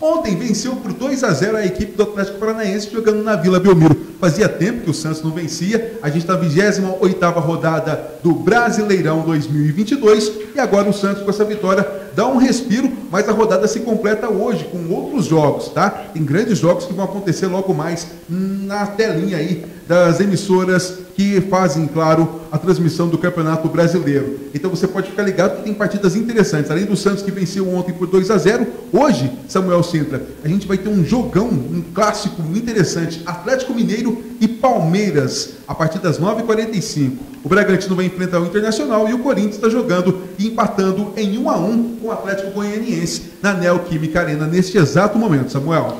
Ontem venceu por 2 a 0 a equipe do Atlético Paranaense jogando na Vila Belmiro. Fazia tempo que o Santos não vencia. A gente está na 28 rodada do Brasileirão 2022 e agora o Santos com essa vitória dá um respiro, mas a rodada se completa hoje com outros jogos, tá? Tem grandes jogos que vão acontecer logo mais na telinha aí das emissoras que fazem, claro, a transmissão do Campeonato Brasileiro. Então você pode ficar ligado que tem partidas interessantes. Além do Santos que venceu ontem por 2 a 0, hoje, Samuel Sintra, a gente vai ter um jogão, um clássico interessante, Atlético Mineiro e Palmeiras, a partir das 9h45. O Bragantino vai enfrentar o Internacional e o Corinthians está jogando e empatando em 1 a 1 com o Atlético Goianiense na Neoquímica Arena neste exato momento, Samuel.